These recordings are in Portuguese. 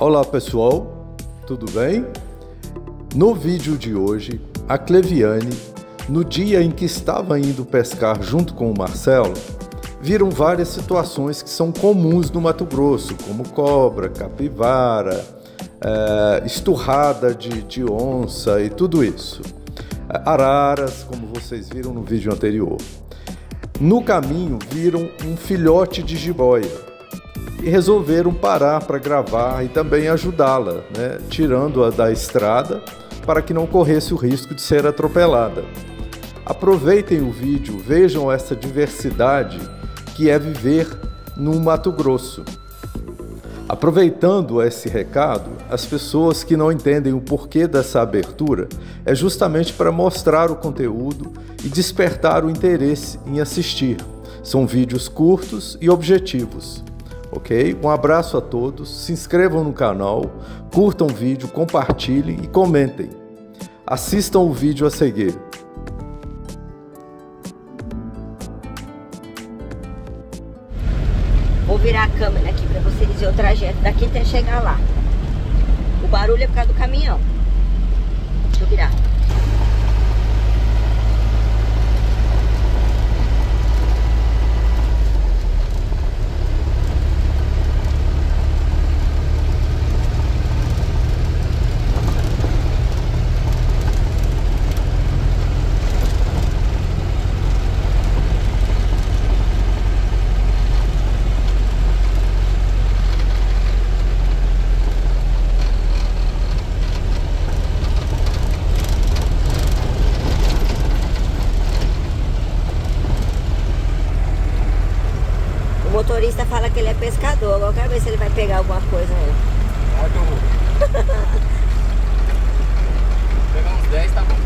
Olá pessoal, tudo bem? No vídeo de hoje, a Cleviane, no dia em que estava indo pescar junto com o Marcelo, viram várias situações que são comuns no Mato Grosso, como cobra, capivara, é, esturrada de, de onça e tudo isso. Araras, como vocês viram no vídeo anterior. No caminho, viram um filhote de jiboia e resolveram parar para gravar e também ajudá-la, né, tirando-a da estrada para que não corresse o risco de ser atropelada. Aproveitem o vídeo, vejam essa diversidade que é viver no Mato Grosso. Aproveitando esse recado, as pessoas que não entendem o porquê dessa abertura é justamente para mostrar o conteúdo e despertar o interesse em assistir. São vídeos curtos e objetivos ok? Um abraço a todos, se inscrevam no canal, curtam o vídeo, compartilhem e comentem. Assistam o vídeo a seguir. Vou virar a câmera aqui para vocês verem o trajeto daqui até chegar lá. O barulho é por causa do caminhão. Deixa eu virar. Motorista fala que ele é pescador. Agora eu quero ver se ele vai pegar alguma coisa aí. Que eu vou. pegar uns 10 tá bom.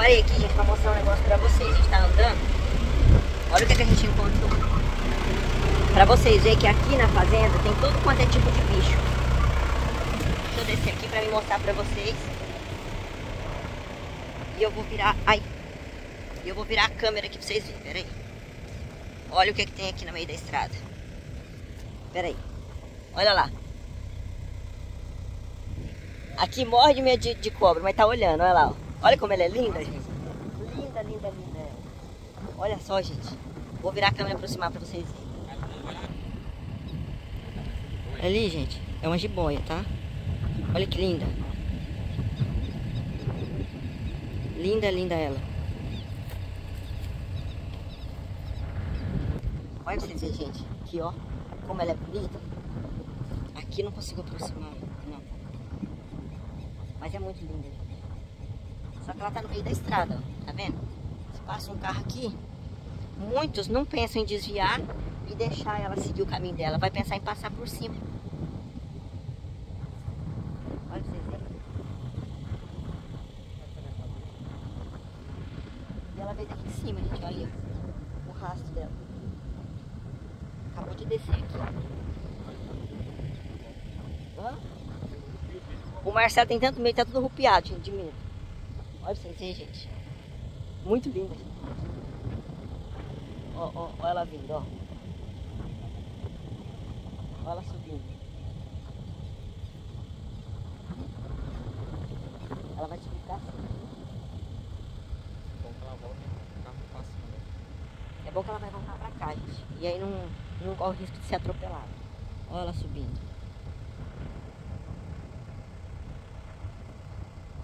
Parei aqui, gente, pra mostrar um negócio pra vocês. A gente tá andando. Olha o que, é que a gente encontrou. Pra vocês verem que aqui na fazenda tem todo quanto é tipo de bicho. Deixa eu descer aqui pra me mostrar pra vocês. E eu vou virar... Ai! E eu vou virar a câmera aqui pra vocês verem. Pera aí. Olha o que, é que tem aqui no meio da estrada. Pera aí. Olha lá. Aqui morre de medo de, de cobra, mas tá olhando, olha lá, ó. Olha como ela é linda, gente. Linda, linda, linda. Olha só, gente. Vou virar a câmera aproximar pra vocês verem. Ali, gente, é uma jiboia, tá? Olha que linda. Linda, linda ela. Olha pra vocês verem, gente. Aqui, ó. Como ela é bonita. Aqui não consigo aproximar, não. Mas é muito linda. Só que ela tá no meio da estrada, ó, tá vendo? Se passa um carro aqui, muitos não pensam em desviar e deixar ela seguir o caminho dela. Vai pensar em passar por cima. Olha vocês verem. E ela veio daqui de cima, gente, olha o rastro dela. Acabou de descer aqui? O Marcelo tem tanto medo, tá tudo rupiado, gente, de medo. Olha pra vocês verem, gente. Muito ó, ó ela vindo. Olha ela subindo. Ela vai te ficar assim. Bom que ela volta e carro passa. É bom que ela vai voltar pra cá, gente. E aí não, não corre o risco de ser atropelada. Olha ela subindo.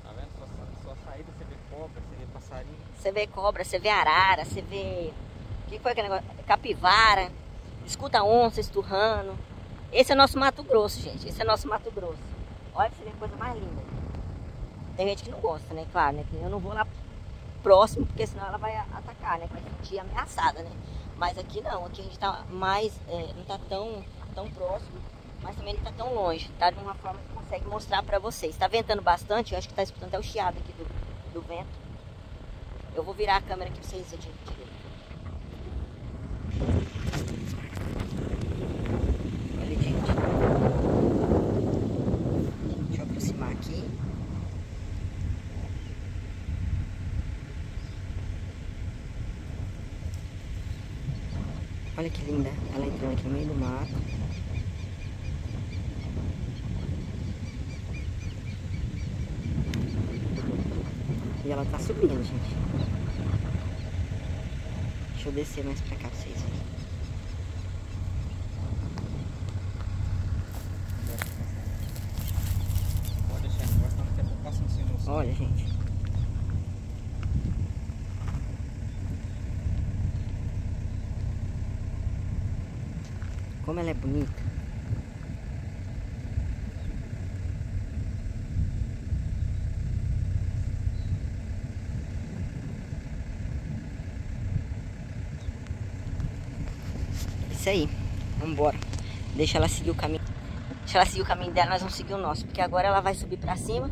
Tá vendo? Sua, sua saída você vê cobra, você vê passarinho. Você vê cobra, você vê arara, você vê. O que foi aquele negócio? Capivara, escuta onça esturrando. Esse é nosso Mato Grosso, gente. Esse é nosso Mato Grosso. Olha que coisa mais linda. Tem gente que não gosta, né? Claro, né? Eu não vou lá próximo, porque senão ela vai atacar, né? Vai sentir ameaçada, né? Mas aqui não, aqui a gente tá mais. É, não tá tão, tão próximo, mas também não tá tão longe. Tá de uma forma que consegue mostrar pra vocês. Tá ventando bastante, eu acho que tá escutando até o chiado aqui do, do vento. Eu vou virar a câmera aqui pra vocês verem direito. Olha, gente. Deixa eu aproximar aqui. Olha que linda. Ela entrou aqui no meio do mato. E ela tá subindo, gente. Deixa eu descer mais pra cá pra vocês verem. Pode deixar agora, senão daqui a pouco passa um sinus. Olha, gente. Como ela é bonita. Isso aí. Vambora. Deixa ela seguir o caminho. Deixa ela seguir o caminho dela, nós vamos seguir o nosso. Porque agora ela vai subir pra cima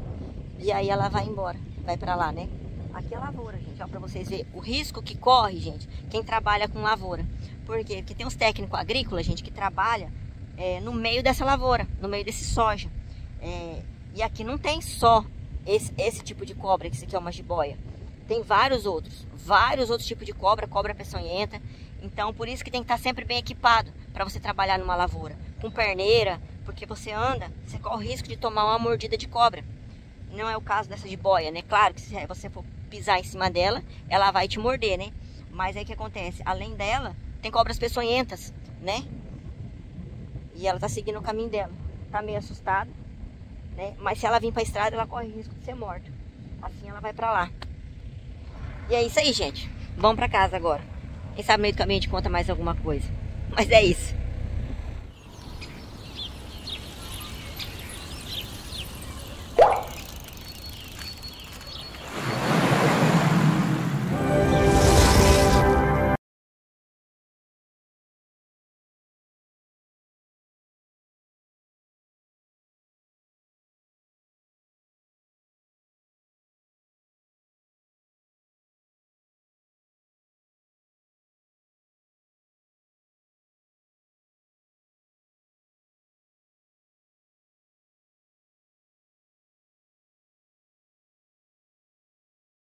e aí ela vai embora. Vai pra lá, né? Aqui é lavoura, gente. Ó, pra vocês verem o risco que corre, gente, quem trabalha com lavoura. Por quê? Porque tem uns técnicos agrícolas, gente, que trabalha é, no meio dessa lavoura, no meio desse soja. É, e aqui não tem só esse, esse tipo de cobra, que esse aqui é uma jiboia. Tem vários outros, vários outros tipos de cobra, cobra peçonhenta. Então, por isso que tem que estar sempre bem equipado para você trabalhar numa lavoura. Com perneira, porque você anda, você corre o risco de tomar uma mordida de cobra. Não é o caso dessa jiboia, né? Claro que se você for pisar em cima dela, ela vai te morder, né? Mas aí o que acontece? Além dela, tem cobras peçonhentas, né? E ela tá seguindo o caminho dela. Tá meio assustada, né? Mas se ela vir pra estrada, ela corre risco de ser morta. Assim ela vai pra lá. E é isso aí, gente. Vamos pra casa agora. Quem sabe meio do caminho a gente conta mais alguma coisa. Mas é isso.